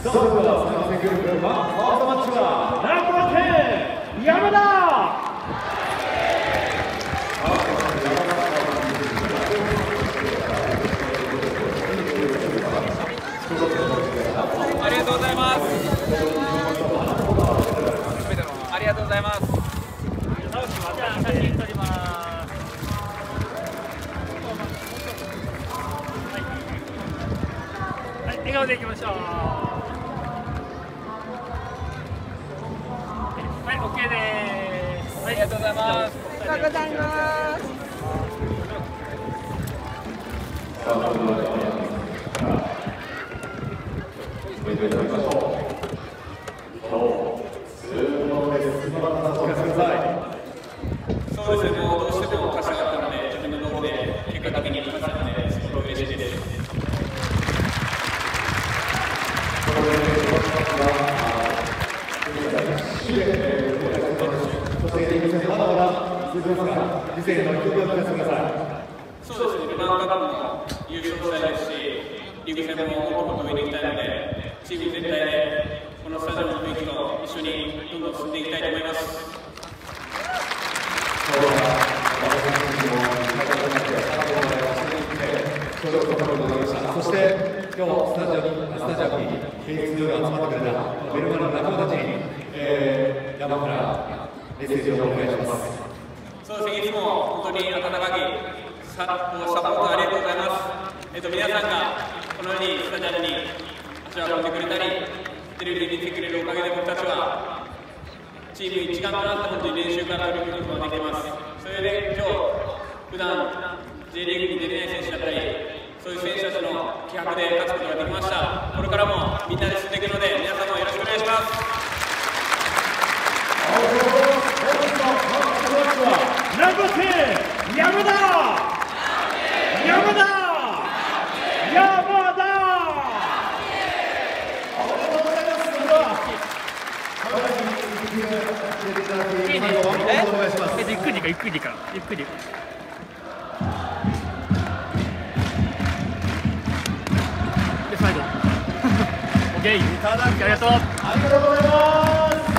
それでは参戦グループファーストマッチはナンバー10山田ありがとうございます。ありがとうござい。ます。はい、笑顔でいきましょう。はい、OK です。ありがとうございます。ありがとうございます。そうそしてまだまだ続きますが次戦の意気込みを聞かせてくださそうですね。ルヴァンカップも優勝したいですし、リーグ戦ももっともっと上に行きたいので、チーム全体でこのスタジアムの雰囲気と一緒にどんどん進んでいきたいと思います。そして今日スタジオにスタジアムに平日集まってくれたベルマル、山からメッセージをお願いしますそうですね、いつも本当に温かきササポートありがとうございます。えっと、皆さんがこのようにスタジアムに足を運んでくれたり、テレビで見てくれるおかげで僕たちはチーム一丸となって本当に練習から取り組むことができてます。それで今日、普段 J リーグに出れない選手だったり、そういう選手たちの気迫で勝つことができました。これからもみんなで進んでいくので、皆さんもよろしくお願いします。ナンバー10山田山田山田お願いしますえゆっくりかゆっくりゆっくりでサイドオッケー。ありがとう。ありがとうございます